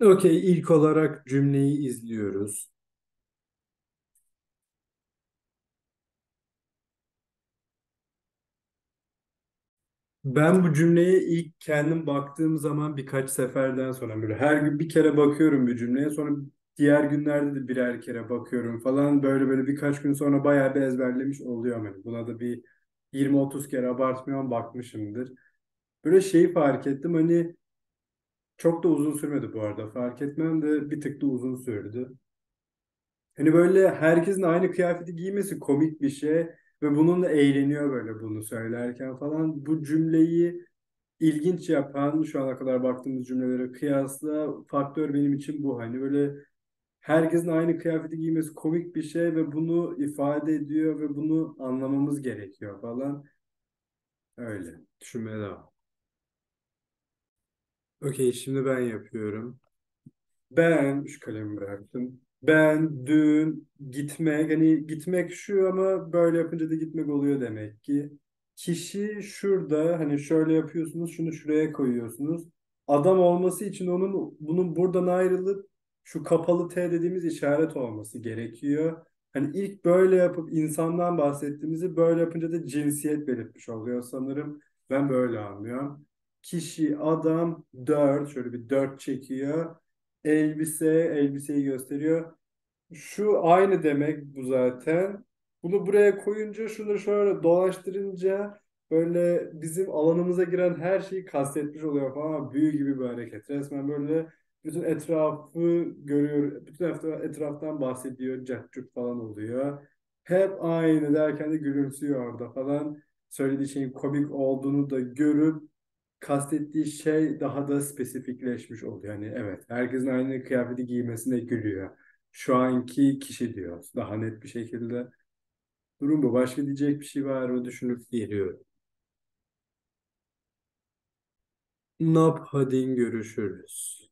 Okey, ilk olarak cümleyi izliyoruz. Ben bu cümleye ilk kendim baktığım zaman birkaç seferden sonra böyle her gün bir kere bakıyorum bu cümleye sonra diğer günlerde de birer kere bakıyorum falan böyle böyle birkaç gün sonra bayağı bir ezberlemiş oluyorum. Yani buna da bir 20-30 kere abartmıyorum bakmışımdır. Böyle şeyi fark ettim hani çok da uzun sürmedi bu arada fark etmem de bir tık da uzun sürdü. Hani böyle herkesin aynı kıyafeti giymesi komik bir şey ve bununla eğleniyor böyle bunu söylerken falan. Bu cümleyi ilginç yapan şu ana kadar baktığımız cümlelere kıyasla faktör benim için bu. Hani böyle herkesin aynı kıyafeti giymesi komik bir şey ve bunu ifade ediyor ve bunu anlamamız gerekiyor falan. Öyle. Düşünmeye devam. Okey, şimdi ben yapıyorum. Ben şu kalemi bıraktım. Ben dün gitmek hani gitmek şu ama böyle yapınca da gitmek oluyor demek ki. Kişi şurada hani şöyle yapıyorsunuz şunu şuraya koyuyorsunuz. Adam olması için onun bunun buradan ayrılıp şu kapalı T dediğimiz işaret olması gerekiyor. Hani ilk böyle yapıp insandan bahsettiğimizi böyle yapınca da cinsiyet belirtmiş oluyor sanırım. Ben böyle anlıyorum. Kişi, adam, dört, şöyle bir dört çekiyor. Elbise, elbiseyi gösteriyor. Şu aynı demek bu zaten. Bunu buraya koyunca şunu şöyle dolaştırınca böyle bizim alanımıza giren her şeyi kastetmiş oluyor falan. Büyü gibi bir hareket. Resmen böyle bütün etrafı görüyor. Bütün etraf- etraftan bahsediyor. Cahçurt falan oluyor. Hep aynı derken de gülümsüyor orada falan. Söylediği şeyin komik olduğunu da görüp kastettiği şey daha da spesifikleşmiş oluyor. Yani evet herkesin aynı kıyafeti giymesine gülüyor. Şu anki kişi diyor. Daha net bir şekilde. Durum bu. Başka diyecek bir şey var mı düşünüp geliyorum. Nap hadi görüşürüz.